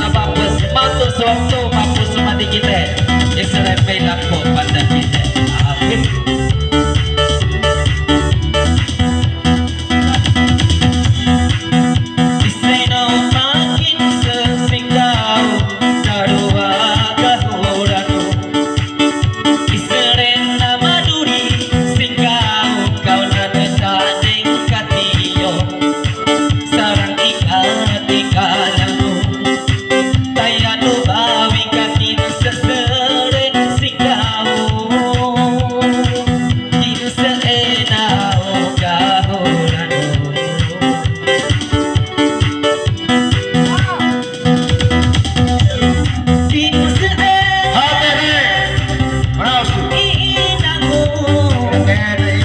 Sabah pesmatu suatu Mampu semati kita.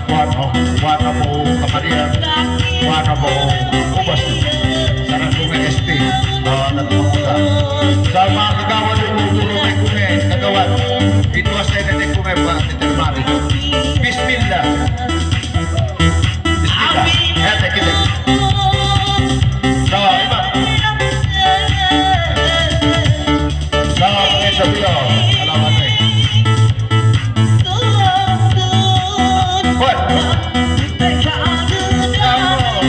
Guano, Guanabo, SP,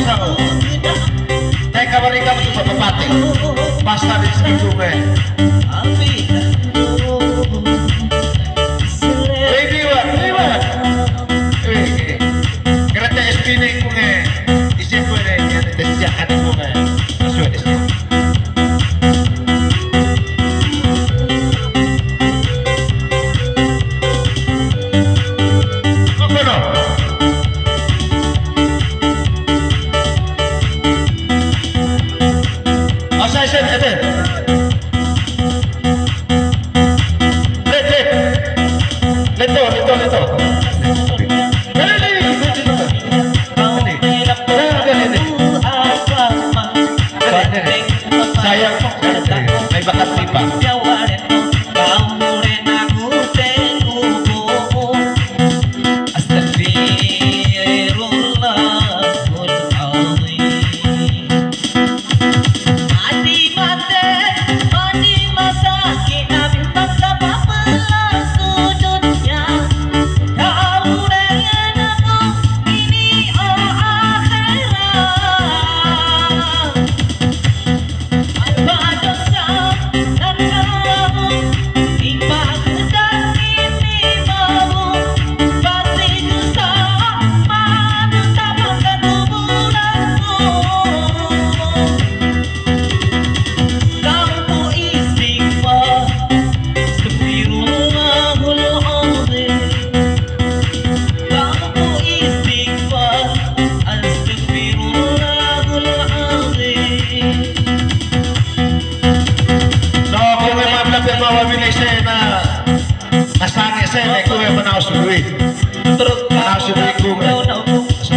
Prawoso Teka mereka menuju Bupati Pasta di Sekidume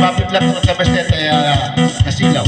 lumapit lang po sa bestete uh, ah, na silaw.